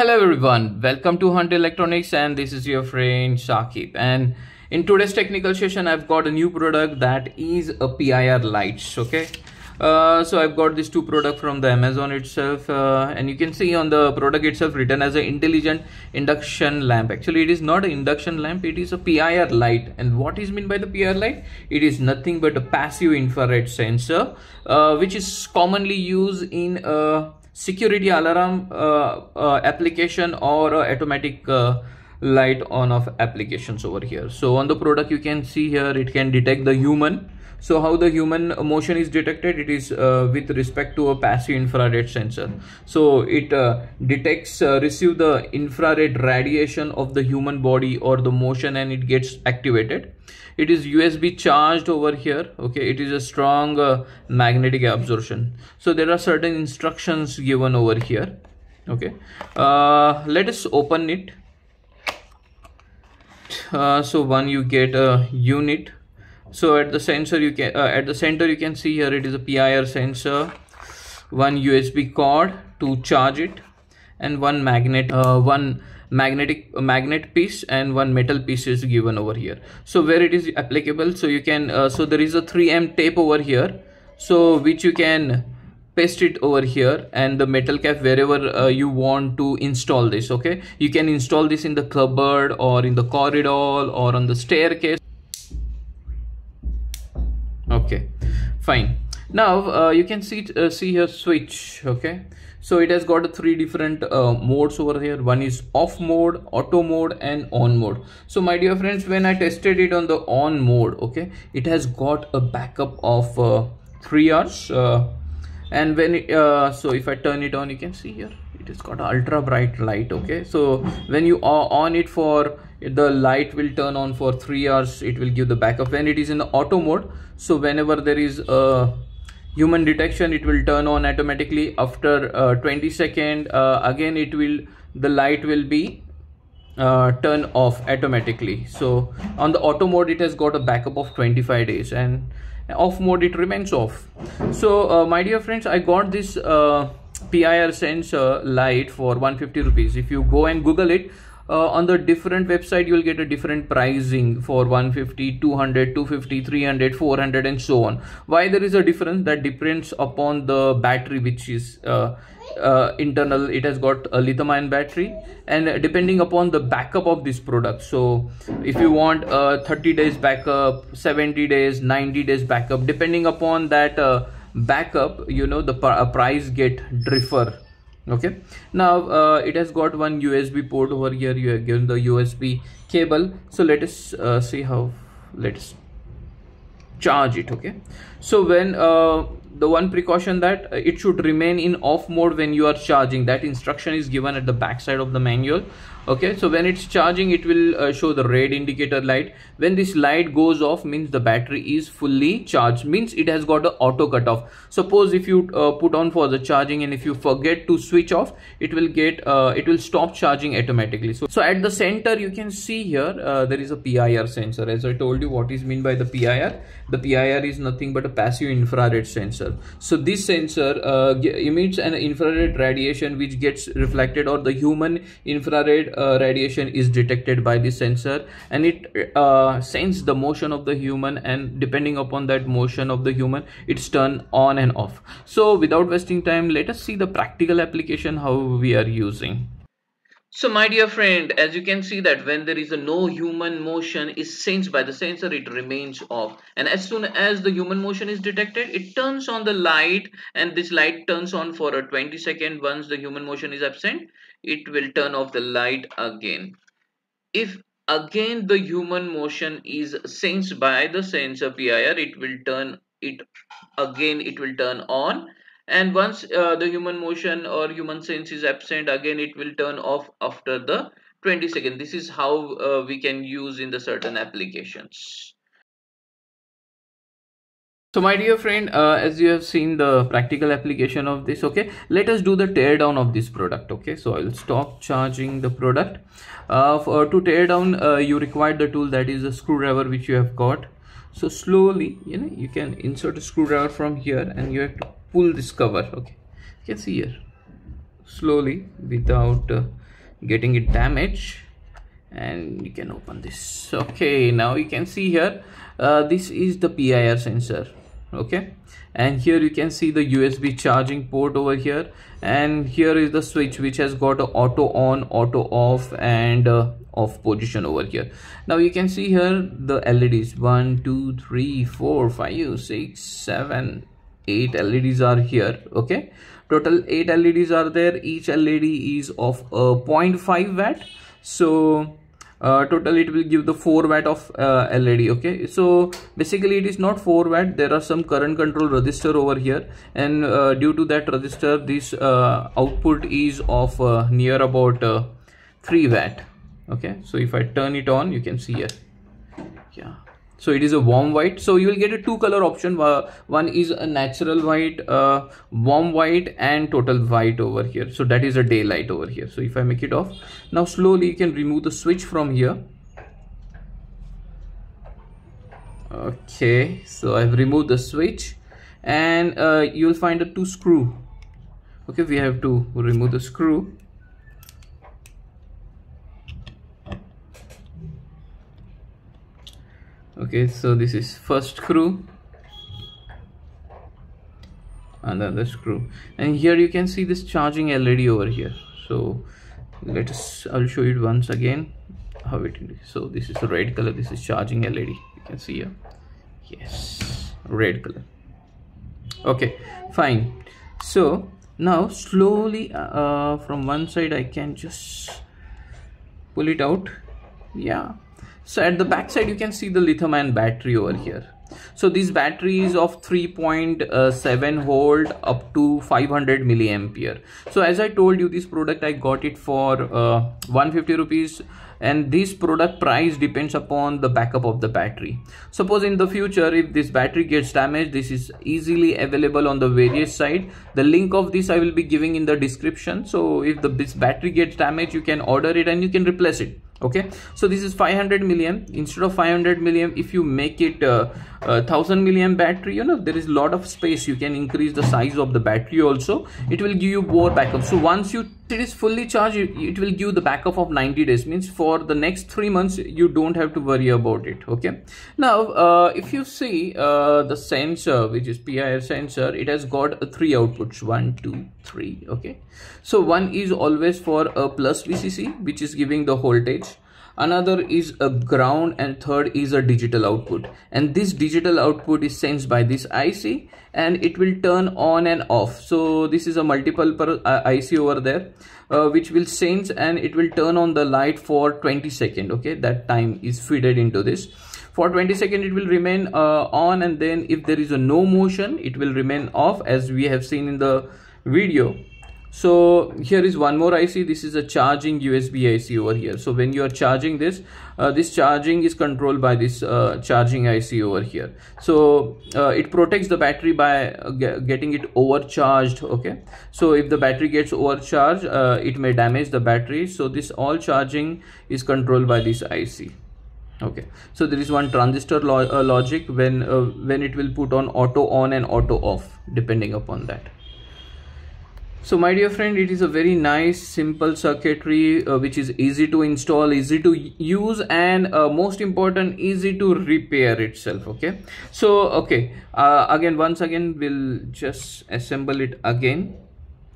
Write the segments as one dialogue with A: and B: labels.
A: Hello everyone, welcome to Hunt Electronics and this is your friend Shakib. And in today's technical session I've got a new product that is a PIR lights okay? Uh, so I've got these two products from the Amazon itself uh, and you can see on the product itself written as an intelligent induction lamp. Actually it is not an induction lamp it is a PIR light. And what is meant by the PIR light? It is nothing but a passive infrared sensor uh, which is commonly used in a security alarm uh, uh, application or automatic uh, light on off applications over here. So on the product you can see here it can detect the human so how the human motion is detected it is uh, with respect to a passive infrared sensor. So it uh, detects uh, receive the infrared radiation of the human body or the motion and it gets activated. It is usb charged over here okay? It is a strong uh, magnetic absorption. So there are certain instructions given over here okay? Uh, let us open it. Uh, so one you get a unit so at the sensor you can uh, at the center you can see here it is a PIR sensor. One USB cord to charge it and one magnet uh, one magnetic uh, magnet piece and one metal piece is given over here. So where it is applicable so you can uh, so there is a 3m tape over here. So which you can paste it over here and the metal cap wherever uh, you want to install this okay? You can install this in the cupboard or in the corridor or on the staircase okay fine. Now uh, you can see uh, see here switch okay? So it has got three different uh, modes over here. One is off mode auto mode and on mode. So my dear friends when i tested it on the on mode okay it has got a backup of uh, three hours uh, and when it, uh, so if i turn it on you can see here it has got ultra bright light okay? So when you are on it for the light will turn on for three hours it will give the backup. When it is in the auto mode so whenever there is a human detection it will turn on automatically. After uh, 20 second uh, again it will the light will be uh, turn off automatically. So on the auto mode it has got a backup of 25 days and off mode it remains off. So uh, my dear friends i got this pir sensor light for 150 rupees. If you go and google it uh, on the different website you will get a different pricing for 150 200 250 300 400 and so on. Why there is a difference? That depends upon the battery which is uh, uh, internal. It has got a lithium ion battery and depending upon the backup of this product. So if you want a 30 days backup 70 days 90 days backup depending upon that uh, backup you know the price get differ okay? Now uh, it has got one usb port over here. You are given the usb cable. So let us uh, see how let's charge it okay? So when uh, the one precaution that it should remain in off mode when you are charging. That instruction is given at the back side of the manual okay so when it's charging it will uh, show the red indicator light. When this light goes off means the battery is fully charged. Means it has got a auto cut off suppose if you uh, put on for the charging and if you forget to switch off it will get uh, it will stop charging automatically. So so at the center you can see here uh, there is a PIR sensor. As I told you what is mean by the PIR the PIR is nothing but a passive infrared sensor. So this sensor uh, emits an infrared radiation which gets reflected or the human infrared uh, radiation is detected by the sensor and it uh, senses the motion of the human and depending upon that motion of the human it's turned on and off. So without wasting time let us see the practical application how we are using so my dear friend, as you can see that when there is a no human motion is sensed by the sensor, it remains off. And as soon as the human motion is detected, it turns on the light and this light turns on for a 20 second. Once the human motion is absent, it will turn off the light again. If again the human motion is sensed by the sensor PIR, it will turn it again, it will turn on and once uh, the human motion or human sense is absent again it will turn off after the 20 second. This is how uh, we can use in the certain applications. So my dear friend uh, as you have seen the practical application of this okay let us do the tear down of this product okay? So i'll stop charging the product. Uh, for, to tear down uh, you require the tool that is a screwdriver which you have got. So slowly you know you can insert a screwdriver from here and you have to pull this cover okay. You can see here slowly without uh, getting it damaged and you can open this. Okay now you can see here uh, this is the PIR sensor okay. And here you can see the USB charging port over here and here is the switch which has got auto on auto off and uh, off position over here. Now you can see here the LEDs one two three four five six seven eight LEDs are here okay? Total eight LEDs are there. Each LED is of a 0.5 watt. So uh, total it will give the 4 watt of uh, led okay? So basically it is not 4 watt. There are some current control resistor over here. And uh, due to that resistor this uh, output is of uh, near about uh, 3 watt okay? So if i turn it on you can see here. Yeah so it is a warm white. So you will get a two color option. Uh, one is a natural white uh, warm white and total white over here. So that is a daylight over here. So if i make it off. Now slowly you can remove the switch from here. Okay. So i've removed the switch and uh, you'll find a two screw. Okay. We have to remove the screw okay so this is first screw. Another screw. And here you can see this charging led over here. So let us i'll show you once again how it so this is the red color this is charging led you can see here. Yes red color. Okay fine. So now slowly uh, from one side i can just pull it out. Yeah so at the back side you can see the lithium ion battery over here. So this battery is of 3.7 volt up to 500 milliampere. So as i told you this product i got it for uh, 150 rupees and this product price depends upon the backup of the battery. Suppose in the future if this battery gets damaged this is easily available on the various site the link of this i will be giving in the description. So if the this battery gets damaged you can order it and you can replace it okay? So this is 500 milliamp instead of 500 milliamp if you make it uh, uh, 1000 milliamp battery you know there is a lot of space. You can increase the size of the battery also. It will give you more backup. So once you it is fully charged it will give the backup of 90 days. Means for the next three months you don't have to worry about it okay? Now uh, if you see uh, the sensor which is PIR sensor it has got three outputs. One two three okay? So one is always for a plus VCC which is giving the voltage another is a ground and third is a digital output. And this digital output is sensed by this IC and it will turn on and off. So this is a multiple per, uh, IC over there uh, which will sense and it will turn on the light for 20 second okay? That time is fitted into this. For 20 second it will remain uh, on and then if there is a no motion it will remain off as we have seen in the video so here is one more IC this is a charging USB IC over here. So when you are charging this uh, this charging is controlled by this uh, charging IC over here. So uh, it protects the battery by uh, getting it overcharged okay? So if the battery gets overcharged uh, it may damage the battery. So this all charging is controlled by this IC okay? So there is one transistor lo uh, logic when when it will put on auto on and auto off depending upon that so my dear friend it is a very nice simple circuitry uh, which is easy to install easy to use and uh, most important easy to repair itself okay? So okay uh, again once again we'll just assemble it again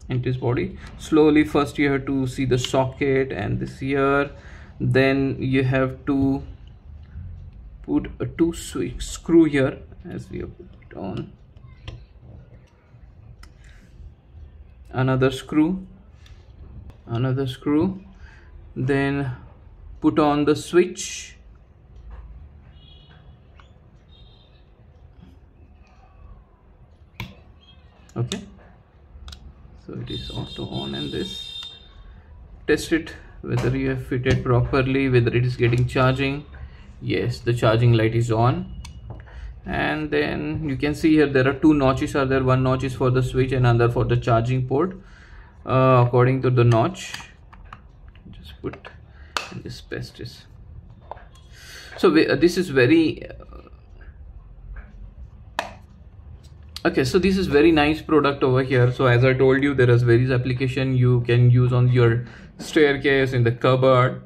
A: into its body. Slowly first you have to see the socket and this here. Then you have to put a two screw here as we have put it on another screw another screw then put on the switch. Okay. So it is auto on and this. Test it whether you have fitted properly whether it is getting charging. Yes the charging light is on and then you can see here there are two notches are there? One notch is for the switch and another for the charging port. Uh, according to the notch just put this best is. So we, uh, this is very uh, okay so this is very nice product over here. So as i told you there is various application you can use on your staircase in the cupboard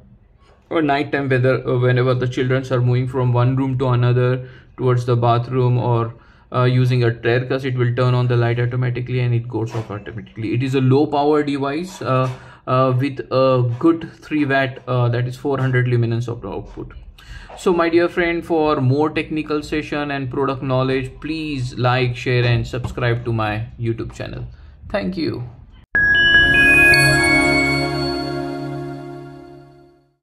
A: or nighttime weather uh, whenever the children are moving from one room to another towards the bathroom or uh, using a Tercus it will turn on the light automatically and it goes off automatically. It is a low power device uh, uh, with a good 3 watt uh, that is 400 luminance of the output. So my dear friend for more technical session and product knowledge please like share and subscribe to my youtube channel. Thank you